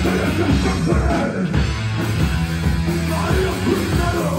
I am prisoner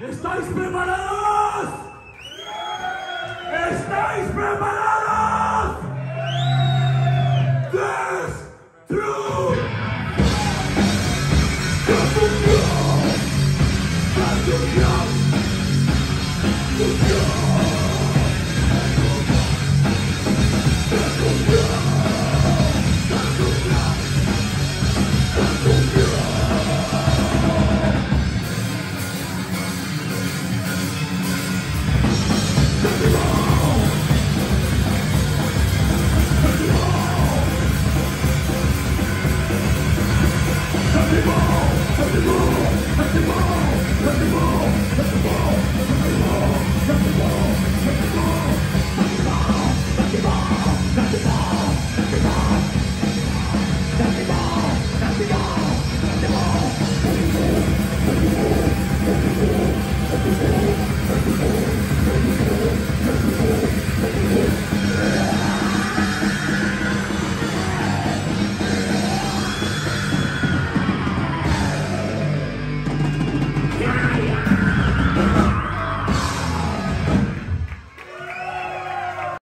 ¿Estáis preparados? People! Let the ball, let the ball, let the ball, let the ball, let the ball, let the ball.